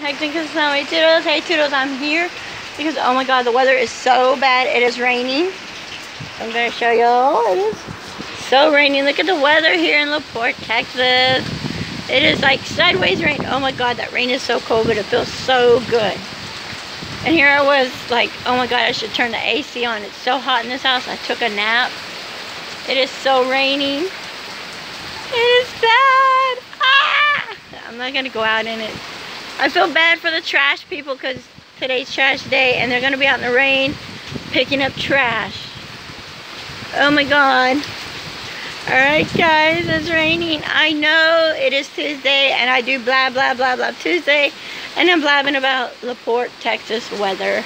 Hectic Tuddles. Hey Tuddles, I'm here because oh my god, the weather is so bad. It is raining. I'm gonna show y'all. It is so rainy. Look at the weather here in La Porte, Texas. It is like sideways rain. Oh my god, that rain is so cold, but it feels so good. And here I was like, oh my god, I should turn the AC on. It's so hot in this house. I took a nap. It is so raining. It is bad. Ah! I'm not gonna go out in it. I feel bad for the trash people because today's trash day and they're going to be out in the rain picking up trash. Oh my god. Alright guys, it's raining. I know it is Tuesday and I do blah blah blah blah Tuesday and I'm blabbing about La Porte, Texas weather.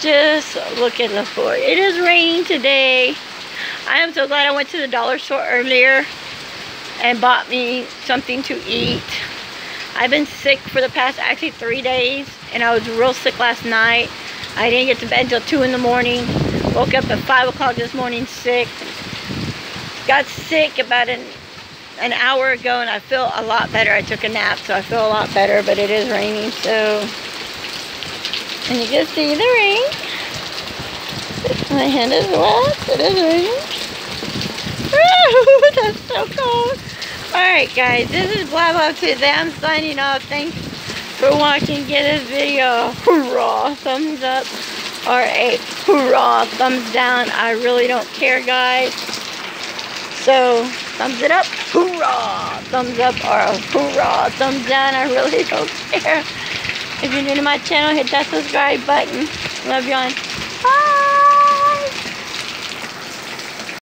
Just look at La Porte. It is raining today. I am so glad I went to the dollar store earlier and bought me something to eat. I've been sick for the past actually three days and I was real sick last night. I didn't get to bed until 2 in the morning. Woke up at 5 o'clock this morning sick. Got sick about an, an hour ago and I feel a lot better. I took a nap so I feel a lot better but it is raining so... And you can see the rain. My hand is wet. It is raining. Cold. Alright guys, this is Blah Blah. I'm signing off. Thanks for watching. Give this video hoorah thumbs up or a hoorah thumbs down. I really don't care guys. So thumbs it up, hoorah thumbs up or a hoorah thumbs down. I really don't care. If you're new to my channel, hit that subscribe button. Love you on. Bye.